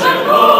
Boże,